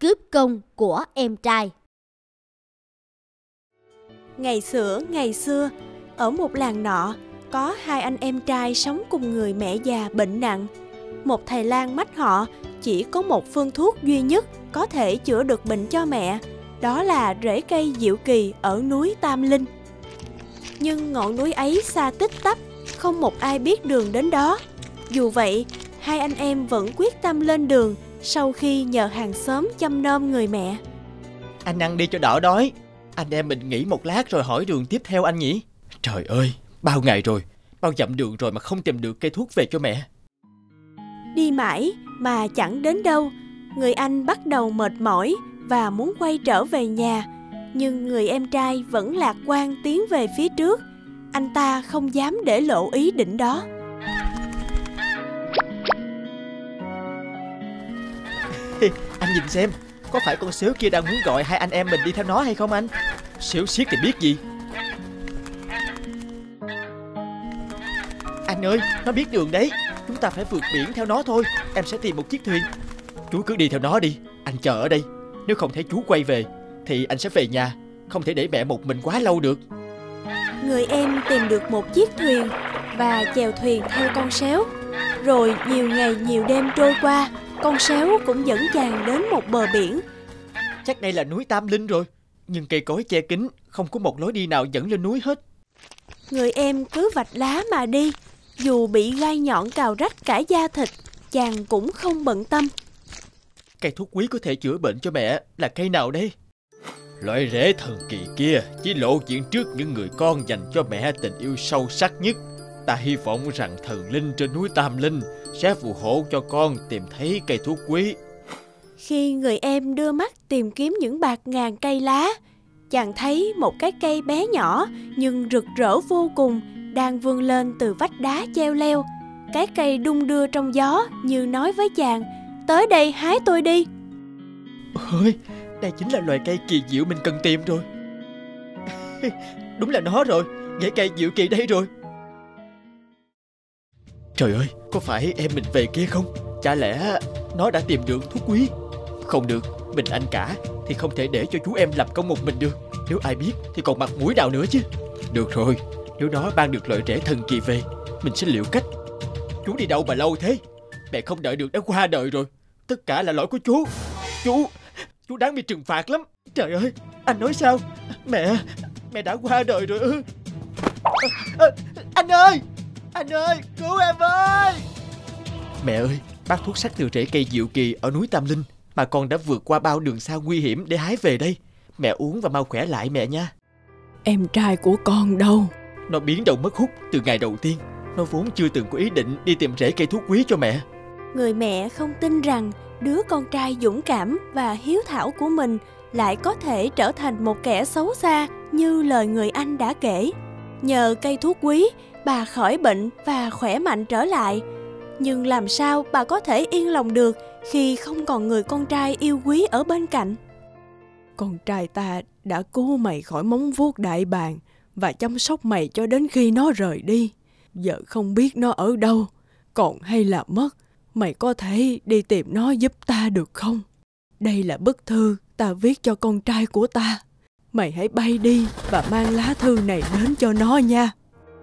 cướp công của em trai. Ngày xưa, ngày xưa, ở một làng nọ, có hai anh em trai sống cùng người mẹ già bệnh nặng. Một thầy lang mách họ chỉ có một phương thuốc duy nhất có thể chữa được bệnh cho mẹ, đó là rễ cây diệu kỳ ở núi Tam Linh. Nhưng ngọn núi ấy xa tích tắp, không một ai biết đường đến đó. Dù vậy, hai anh em vẫn quyết tâm lên đường sau khi nhờ hàng xóm chăm nom người mẹ. Anh ăn đi cho đỡ đói. Anh em mình nghỉ một lát rồi hỏi đường tiếp theo anh nhỉ? Trời ơi, bao ngày rồi, bao dặm đường rồi mà không tìm được cây thuốc về cho mẹ. Đi mãi mà chẳng đến đâu, người anh bắt đầu mệt mỏi và muốn quay trở về nhà. Nhưng người em trai vẫn lạc quan tiến về phía trước. Anh ta không dám để lộ ý định đó. Anh nhìn xem, có phải con xếu kia đang muốn gọi hai anh em mình đi theo nó hay không anh? Xếu xiết thì biết gì. Anh ơi, nó biết đường đấy. Chúng ta phải vượt biển theo nó thôi. Em sẽ tìm một chiếc thuyền. Chú cứ đi theo nó đi. Anh chờ ở đây. Nếu không thấy chú quay về, thì anh sẽ về nhà. Không thể để mẹ một mình quá lâu được. Người em tìm được một chiếc thuyền và chèo thuyền theo con sếu. Rồi nhiều ngày nhiều đêm trôi qua, con sếu cũng dẫn chàng đến một bờ biển. Chắc đây là núi Tam Linh rồi. Nhưng cây cối che kín, không có một lối đi nào dẫn lên núi hết. Người em cứ vạch lá mà đi, dù bị gai nhọn cào rách cả da thịt, chàng cũng không bận tâm. Cây thuốc quý có thể chữa bệnh cho mẹ là cây nào đây? Loại rễ thần kỳ kia chỉ lộ diện trước những người con dành cho mẹ tình yêu sâu sắc nhất. Ta hy vọng rằng thần linh trên núi Tam Linh sẽ phù hộ cho con tìm thấy cây thuốc quý. Khi người em đưa mắt tìm kiếm những bạc ngàn cây lá, chàng thấy một cái cây bé nhỏ nhưng rực rỡ vô cùng đang vươn lên từ vách đá treo leo. Cái cây đung đưa trong gió như nói với chàng, tới đây hái tôi đi. Ôi, đây chính là loài cây kỳ diệu mình cần tìm rồi. Đúng là nó rồi, rễ cây diệu kỳ đây rồi. Trời ơi, có phải em mình về kia không? Chả lẽ nó đã tìm được thuốc quý? Không được, mình anh cả thì không thể để cho chú em lập công một mình được. Nếu ai biết thì còn mặt mũi nào nữa chứ. Được rồi, nếu nó ban được lợi rễ thần kỳ về, mình sẽ liệu cách. Chú đi đâu mà lâu thế? Mẹ không đợi được đã qua đời rồi. Tất cả là lỗi của chú. Chú, chú đáng bị trừng phạt lắm. Trời ơi, anh nói sao? Mẹ, mẹ đã qua đời rồi ư? À, à, anh ơi, anh ơi, cứu em ơi! Mẹ ơi, bác thuốc sắc từ rễ cây diệu kỳ ở núi Tam Linh mà con đã vượt qua bao đường xa nguy hiểm để hái về đây. Mẹ uống và mau khỏe lại mẹ nha. Em trai của con đâu? Nó biến đầu mất hút từ ngày đầu tiên. Nó vốn chưa từng có ý định đi tìm rễ cây thuốc quý cho mẹ. Người mẹ không tin rằng đứa con trai dũng cảm và hiếu thảo của mình lại có thể trở thành một kẻ xấu xa như lời người anh đã kể. Nhờ cây thuốc quý, bà khỏi bệnh và khỏe mạnh trở lại. Nhưng làm sao bà có thể yên lòng được khi không còn người con trai yêu quý ở bên cạnh? Con trai ta đã cứu mày khỏi móng vuốt đại bàng và chăm sóc mày cho đến khi nó rời đi. Giờ không biết nó ở đâu, còn hay là mất, mày có thể đi tìm nó giúp ta được không? Đây là bức thư ta viết cho con trai của ta. Mày hãy bay đi và mang lá thư này đến cho nó nha.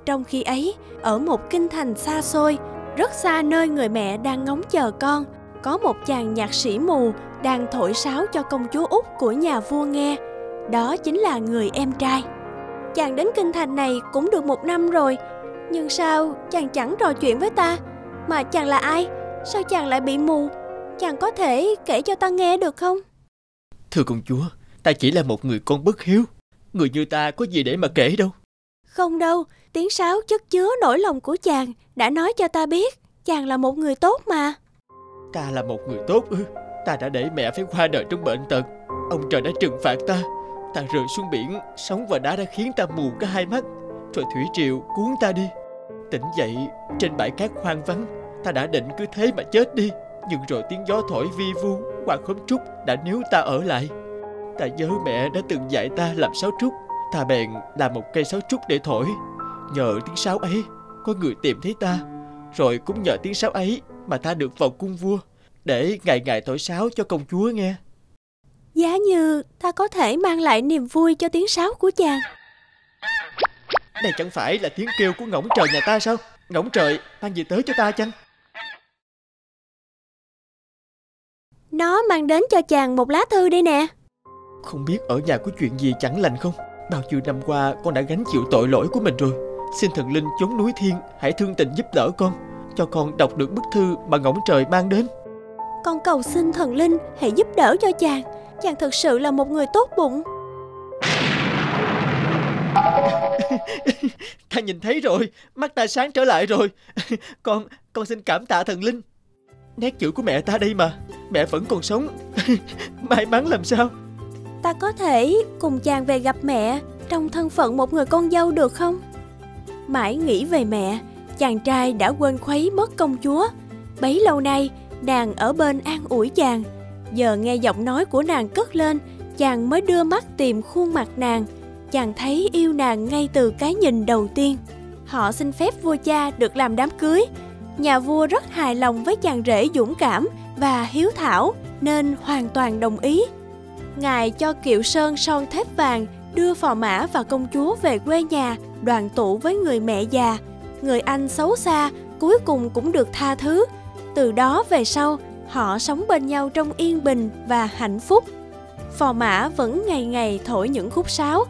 Trong khi ấy, ở một kinh thành xa xôi, rất xa nơi người mẹ đang ngóng chờ con, có một chàng nhạc sĩ mù đang thổi sáo cho công chúa Úc của nhà vua nghe. Đó chính là người em trai. Chàng đến kinh thành này cũng được một năm rồi, nhưng sao chàng chẳng trò chuyện với ta? Mà chàng là ai? Sao chàng lại bị mù? Chàng có thể kể cho ta nghe được không? Thưa công chúa, ta chỉ là một người con bất hiếu. Người như ta có gì để mà kể đâu. Không đâu, tiếng sáo chất chứa nỗi lòng của chàng đã nói cho ta biết chàng là một người tốt mà. Ta là một người tốt ư? Ta đã để mẹ phải qua đời trong bệnh tật. Ông trời đã trừng phạt ta. Ta rơi xuống biển, sóng và đá đã khiến ta mù cả hai mắt. Rồi thủy triều cuốn ta đi. Tỉnh dậy trên bãi cát hoang vắng, ta đã định cứ thế mà chết đi. Nhưng rồi tiếng gió thổi vi vu qua khóm trúc đã níu ta ở lại. Ta nhớ mẹ đã từng dạy ta làm sáo trúc. Ta bèn làm một cây sáo trúc để thổi. Nhờ tiếng sáo ấy, có người tìm thấy ta. Rồi cũng nhờ tiếng sáo ấy mà ta được vào cung vua để ngày ngày thổi sáo cho công chúa nghe. Giá như ta có thể mang lại niềm vui cho tiếng sáo của chàng Này chẳng phải là tiếng kêu của ngỗng trời nhà ta sao Ngỗng trời mang gì tới cho ta chăng Nó mang đến cho chàng một lá thư đây nè Không biết ở nhà có chuyện gì chẳng lành không? Bao nhiêu năm qua con đã gánh chịu tội lỗi của mình rồi. Xin thần linh chốn núi thiên Hãy thương tình giúp đỡ con Cho con đọc được bức thư mà ngỗng trời mang đến. Con cầu xin thần linh hãy giúp đỡ cho chàng. Chàng thực sự là một người tốt bụng. Ta nhìn thấy rồi Mắt ta sáng trở lại rồi. Con, con xin cảm tạ thần linh. Nét chữ của mẹ ta đây mà Mẹ vẫn còn sống. May mắn làm sao Ta có thể cùng chàng về gặp mẹ, Trong thân phận một người con dâu được không? Mãi nghĩ về mẹ, Chàng trai đã quên khuấy mất công chúa. Bấy lâu nay, Nàng ở bên an ủi chàng. Giờ nghe giọng nói của nàng cất lên, Chàng mới đưa mắt tìm khuôn mặt nàng. Chàng thấy yêu nàng ngay từ cái nhìn đầu tiên. Họ xin phép vua cha được làm đám cưới. Nhà vua rất hài lòng với chàng rể dũng cảm và hiếu thảo, Nên hoàn toàn đồng ý. Ngài cho kiệu sơn son thép vàng đưa phò mã và công chúa về quê nhà đoàn tụ với người mẹ già. Người anh xấu xa cuối cùng cũng được tha thứ. Từ đó về sau, họ sống bên nhau trong yên bình và hạnh phúc. Phò mã vẫn ngày ngày thổi những khúc sáo,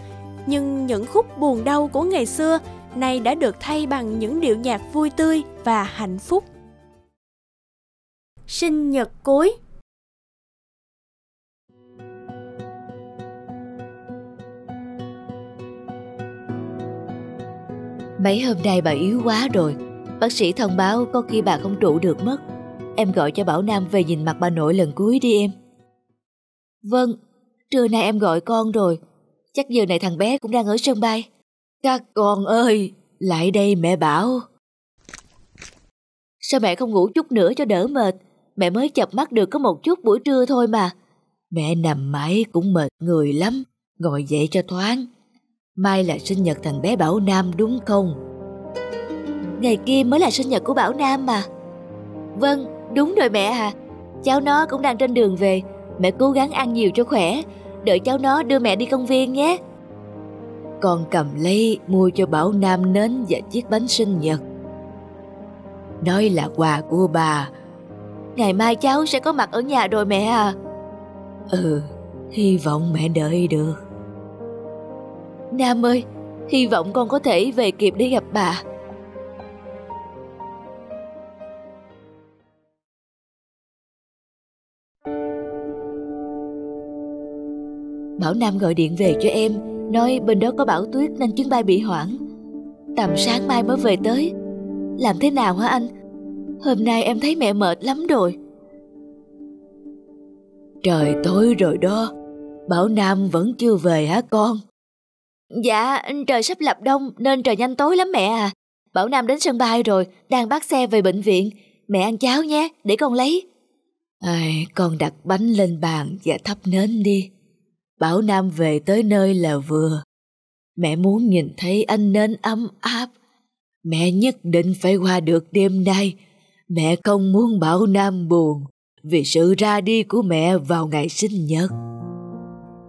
nhưng những khúc buồn đau của ngày xưa nay đã được thay bằng những điệu nhạc vui tươi và hạnh phúc. Sinh nhật cuối Mấy hôm nay bà yếu quá rồi. Bác sĩ thông báo có khi bà không trụ được mất. Em gọi cho Bảo Nam về nhìn mặt bà nội lần cuối đi em. Vâng Trưa nay em gọi con rồi. Chắc giờ này thằng bé cũng đang ở sân bay. Các con ơi, Lại đây mẹ bảo. Sao mẹ không ngủ chút nữa cho đỡ mệt? Mẹ mới chập mắt được có một chút buổi trưa thôi mà. Mẹ nằm mãi cũng mệt người lắm. Ngồi dậy cho thoáng. Mai là sinh nhật thằng bé Bảo Nam đúng không? Ngày kia mới là sinh nhật của Bảo Nam mà. Vâng, đúng rồi mẹ à. Cháu nó cũng đang trên đường về. Mẹ cố gắng ăn nhiều cho khỏe. Đợi cháu nó đưa mẹ đi công viên nhé. Con cầm lấy mua cho Bảo Nam nến và chiếc bánh sinh nhật. Nói là quà của bà. Ngày mai cháu sẽ có mặt ở nhà rồi mẹ à. Ừ, hy vọng mẹ đợi được. Nam ơi, hy vọng con có thể về kịp để gặp bà. Bảo Nam gọi điện về cho em, nói bên đó có bão tuyết nên chuyến bay bị hoãn. Tầm sáng mai mới về tới. Làm thế nào hả anh? Hôm nay em thấy mẹ mệt lắm rồi. Trời tối rồi đó, Bảo Nam vẫn chưa về hả con? Dạ, trời sắp lập đông nên trời nhanh tối lắm mẹ à. Bảo Nam đến sân bay rồi, đang bắt xe về bệnh viện. Mẹ ăn cháo nhé, để con lấy. Ai, con đặt bánh lên bàn và thắp nến đi. Bảo Nam về tới nơi là vừa. Mẹ muốn nhìn thấy anh nến ấm áp. Mẹ nhất định phải qua được đêm nay. Mẹ không muốn Bảo Nam buồn vì sự ra đi của mẹ vào ngày sinh nhật.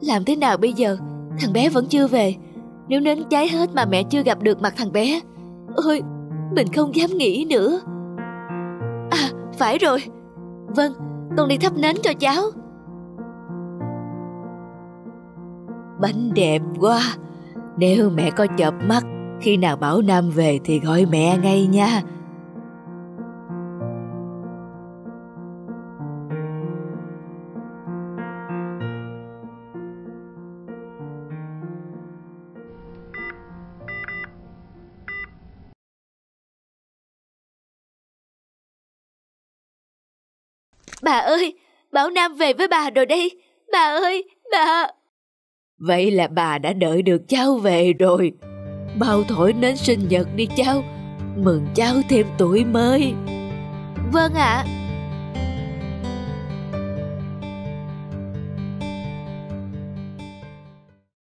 Làm thế nào bây giờ? Thằng bé vẫn chưa về. Nếu nến cháy hết mà mẹ chưa gặp được mặt thằng bé, Ôi, Mình không dám nghĩ nữa. À phải rồi. Vâng con đi thắp nến cho cháu. Bánh đẹp quá. Nếu mẹ có chợp mắt, Khi nào Bảo Nam về thì gọi mẹ ngay nha. Bà ơi, Bảo Nam về với bà rồi đây. Bà ơi, bà... Vậy là bà đã đợi được cháu về rồi. Bao thổi nến sinh nhật đi cháu. Mừng cháu thêm tuổi mới. Vâng ạ. À.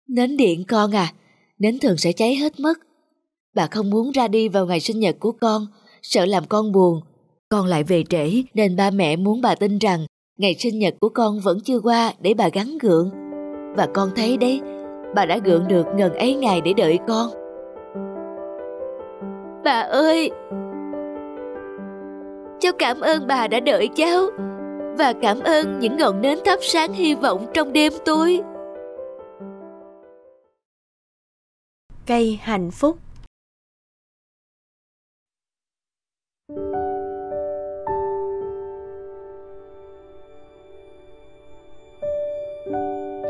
Nến điện con à, nến thường sẽ cháy hết mất. Bà không muốn ra đi vào ngày sinh nhật của con, sợ làm con buồn con lại về trễ nên ba mẹ muốn bà tin rằng ngày sinh nhật của con vẫn chưa qua để bà gắn gượng. Và con thấy đấy, bà đã gượng được ngần ấy ngày để đợi con. Bà ơi! Cháu cảm ơn bà đã đợi cháu và cảm ơn những ngọn nến thắp sáng hy vọng trong đêm tối. Cây hạnh phúc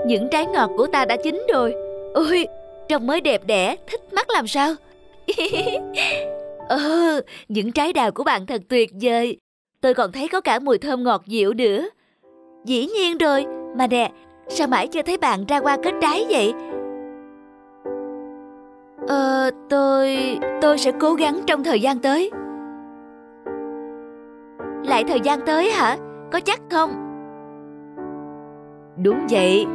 Những trái ngọt của ta đã chín rồi. Ôi, trông mới đẹp đẽ, thích mắt làm sao? Ừ những trái đào của bạn thật tuyệt vời. Tôi còn thấy có cả mùi thơm ngọt dịu nữa. Dĩ nhiên rồi. Mà nè, sao mãi chưa thấy bạn ra qua kết trái vậy? Ờ, tôi... tôi sẽ cố gắng trong thời gian tới. Lại thời gian tới hả? Có chắc không? Đúng vậy,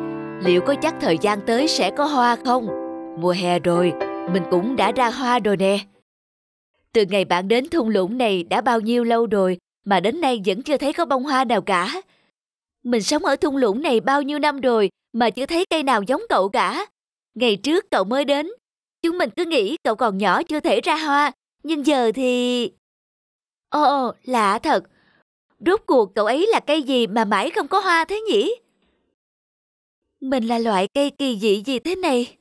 liệu có chắc thời gian tới sẽ có hoa không? Mùa hè rồi, mình cũng đã ra hoa rồi nè. Từ ngày bạn đến thung lũng này đã bao nhiêu lâu rồi mà đến nay vẫn chưa thấy có bông hoa nào cả. Mình sống ở thung lũng này bao nhiêu năm rồi mà chưa thấy cây nào giống cậu cả. Ngày trước cậu mới đến, chúng mình cứ nghĩ cậu còn nhỏ chưa thể ra hoa, nhưng giờ thì... Ồ, lạ thật. Rốt cuộc cậu ấy là cây gì mà mãi không có hoa thế nhỉ? Mình là loại cây kỳ dị gì thế này?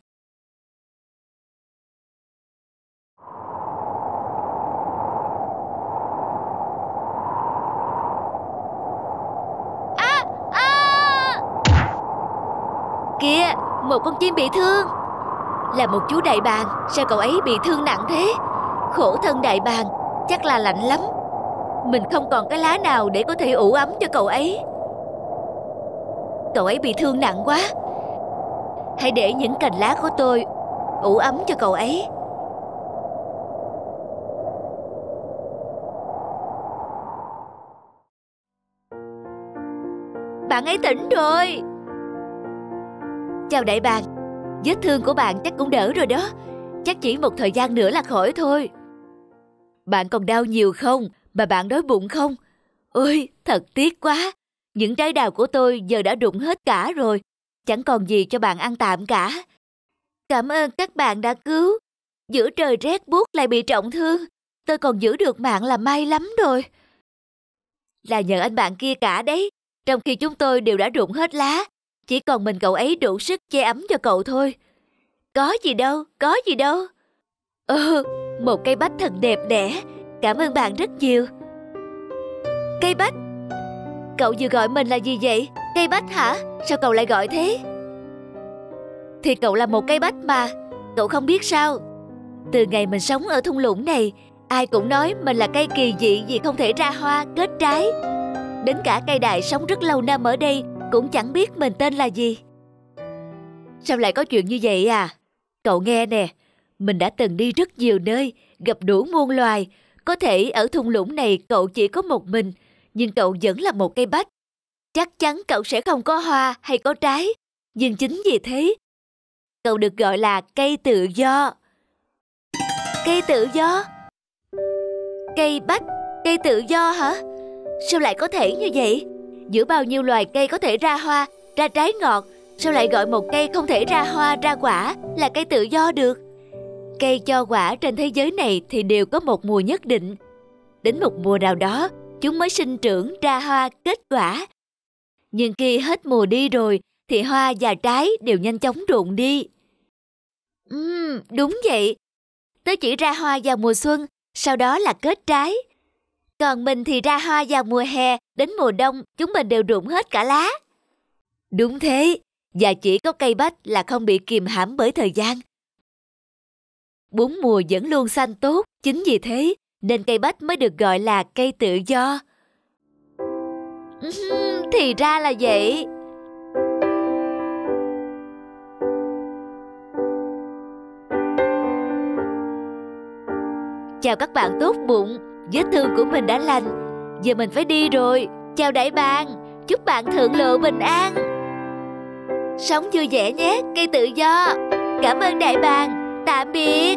À, à! Kìa, một con chim bị thương. Là một chú đại bàng, sao cậu ấy bị thương nặng thế? Khổ thân đại bàng, chắc là lạnh lắm. Mình không còn cái lá nào để có thể ủ ấm cho cậu ấy cậu ấy bị thương nặng quá. Hãy để những cành lá của tôi ủ ấm cho cậu ấy. Bạn ấy tỉnh rồi. Chào đại bàng. Vết thương của bạn chắc cũng đỡ rồi đó. Chắc chỉ một thời gian nữa là khỏi thôi. Bạn còn đau nhiều không? Mà bạn đói bụng không? Ôi, thật tiếc quá những trái đào của tôi giờ đã rụng hết cả rồi, chẳng còn gì cho bạn ăn tạm cả. Cảm ơn các bạn đã cứu. Giữa trời rét buốt lại bị trọng thương, tôi còn giữ được mạng là may lắm rồi. Là nhờ anh bạn kia cả đấy, trong khi chúng tôi đều đã rụng hết lá, chỉ còn mình cậu ấy đủ sức che ấm cho cậu thôi. Có gì đâu, có gì đâu. Ừ, một cây bách thật đẹp đẽ, cảm ơn bạn rất nhiều. Cây bách Cậu vừa gọi mình là gì vậy? Cây bách hả? Sao cậu lại gọi thế? Thì cậu là một cây bách mà Cậu không biết sao Từ ngày mình sống ở thung lũng này Ai cũng nói mình là cây kỳ dị vì không thể ra hoa, kết trái Đến cả cây đại sống rất lâu năm ở đây Cũng chẳng biết mình tên là gì Sao lại có chuyện như vậy à? Cậu nghe nè Mình đã từng đi rất nhiều nơi Gặp đủ muôn loài Có thể ở thung lũng này cậu chỉ có một mình nhưng cậu vẫn là một cây bách. Chắc chắn cậu sẽ không có hoa hay có trái, nhưng chính vì thế, cậu được gọi là cây tự do. Cây tự do? Cây bách, cây tự do hả? Sao lại có thể như vậy? Giữa bao nhiêu loài cây có thể ra hoa, ra trái ngọt, sao lại gọi một cây không thể ra hoa, ra quả là cây tự do được? Cây cho quả trên thế giới này thì đều có một mùa nhất định. Đến một mùa nào đó, chúng mới sinh trưởng ra hoa kết quả. Nhưng khi hết mùa đi rồi thì hoa và trái đều nhanh chóng rụng đi. Ừm, đúng vậy. Tớ chỉ ra hoa vào mùa xuân, sau đó là kết trái. Còn mình thì ra hoa vào mùa hè, đến mùa đông chúng mình đều rụng hết cả lá. Đúng thế, và chỉ có cây bách là không bị kìm hãm bởi thời gian. Bốn mùa vẫn luôn xanh tốt, chính vì thế nên cây bách mới được gọi là cây tự do. Thì ra là vậy. Chào các bạn tốt bụng, vết thương của mình đã lành. Giờ mình phải đi rồi. Chào đại bàng, chúc bạn thượng lộ bình an. Sống vui vẻ nhé, cây tự do. Cảm ơn đại bàng, tạm biệt.